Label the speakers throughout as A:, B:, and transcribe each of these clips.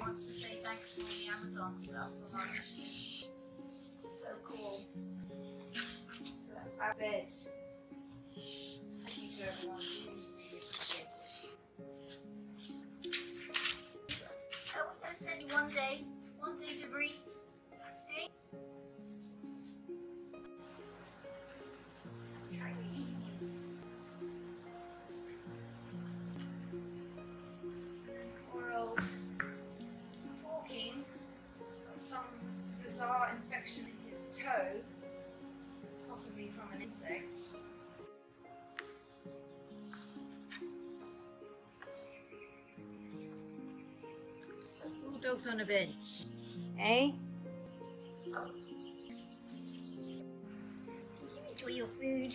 A: Wants to say thanks for the Amazon stuff from our issues. So cool. I said one day, one day to 26. Ooh,
B: dogs on a bench. eh?
A: Did you enjoy your food?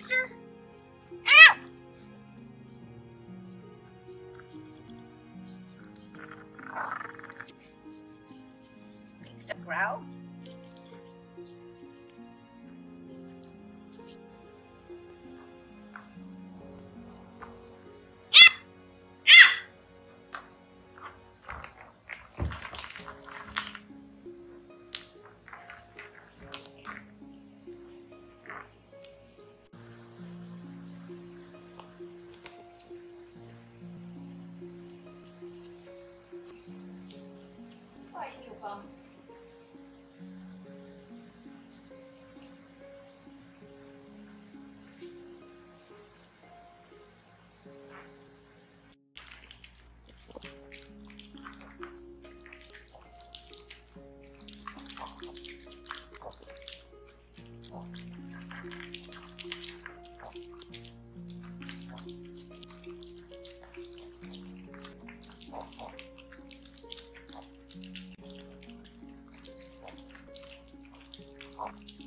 A: Little
B: pigster. Pigster
A: ah! growl.
B: How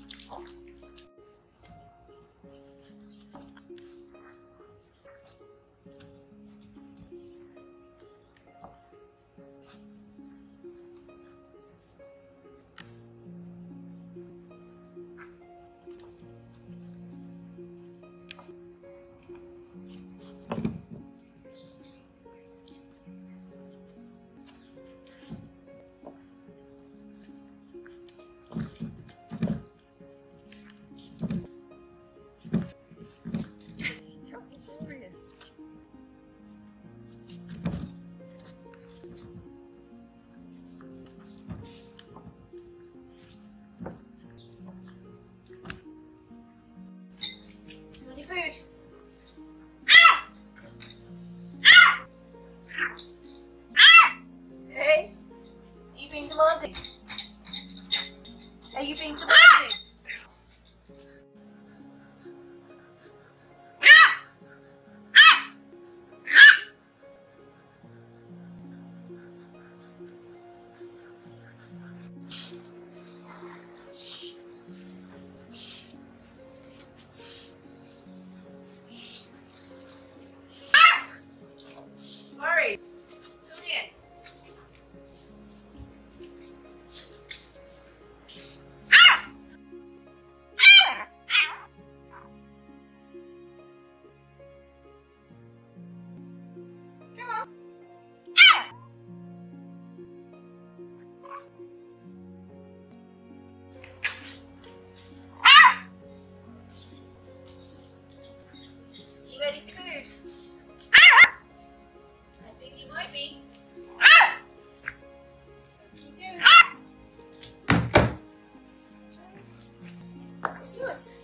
A: food? Yes.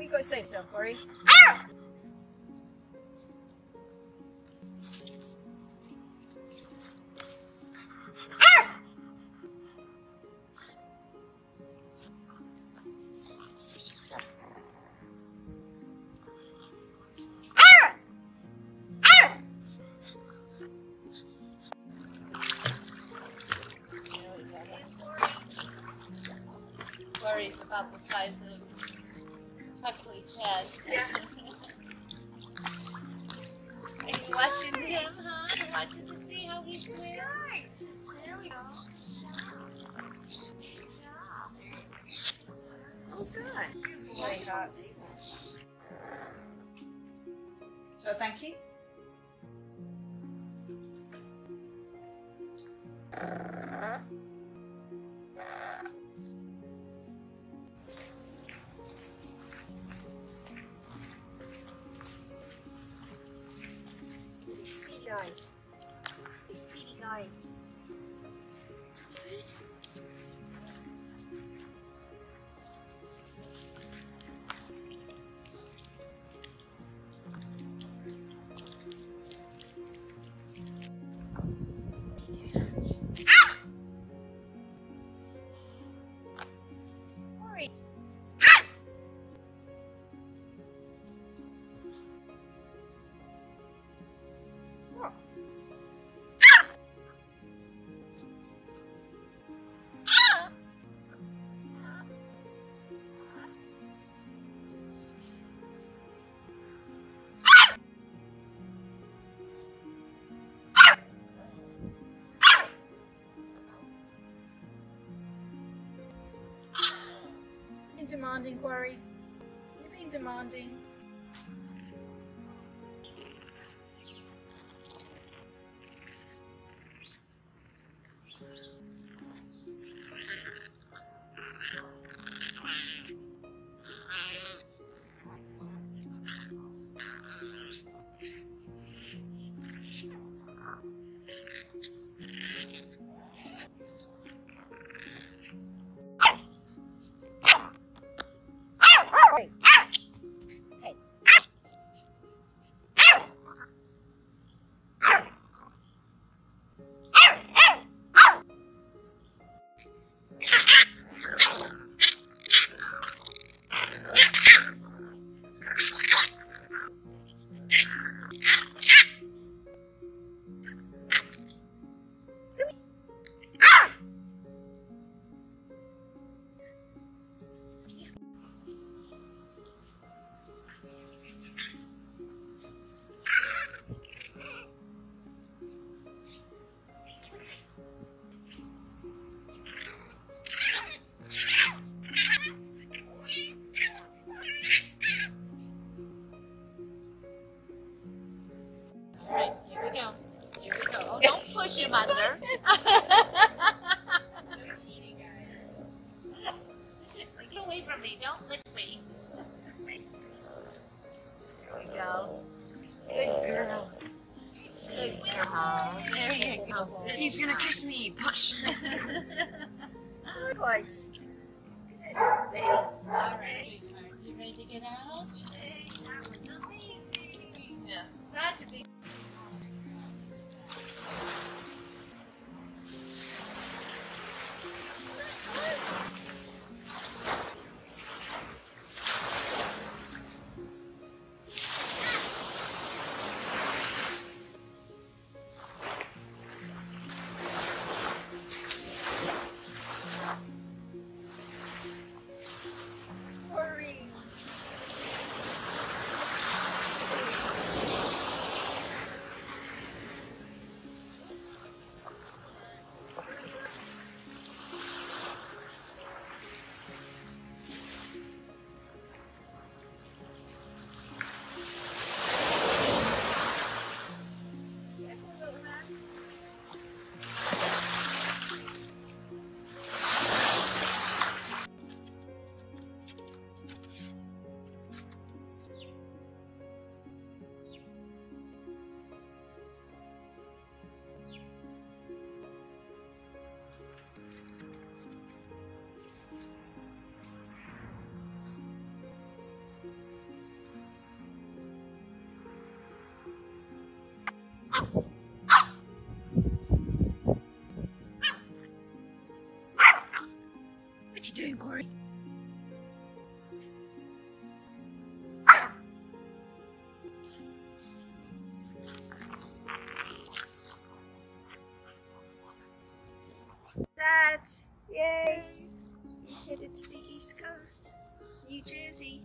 A: It's yours. What you got to say, yourself, Corey? Ah! Ah! Ah!
C: Worries about the size of Huxley's head.
A: Yeah.
C: Are you watching him, huh? You're watching to see how he swims?
D: Nice. There we go.
A: That was good. Very hearts. So thank you. Demanding, Quarry. You've been demanding.
C: There you go. Good
A: He's gonna kiss me. Push. Twice.
C: All right. You ready to get out?
A: That was amazing.
C: Yeah. Such a big.
B: You doing, Corey?
A: That's yay. Headed to the East Coast, New Jersey.